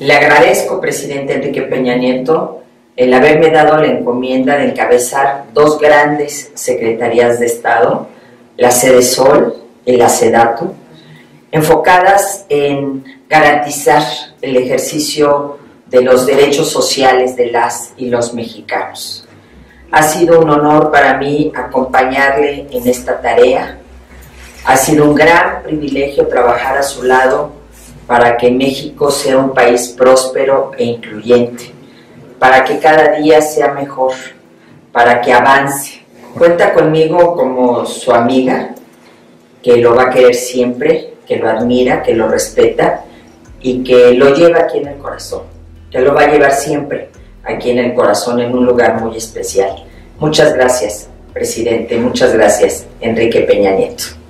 Le agradezco, presidente Enrique Peña Nieto, el haberme dado la encomienda de encabezar dos grandes secretarías de Estado, la Sede Sol y la SEDATO, enfocadas en garantizar el ejercicio de los derechos sociales de las y los mexicanos. Ha sido un honor para mí acompañarle en esta tarea. Ha sido un gran privilegio trabajar a su lado para que México sea un país próspero e incluyente, para que cada día sea mejor, para que avance. Cuenta conmigo como su amiga, que lo va a querer siempre, que lo admira, que lo respeta y que lo lleva aquí en el corazón, que lo va a llevar siempre aquí en el corazón, en un lugar muy especial. Muchas gracias, presidente, muchas gracias, Enrique Peña Nieto.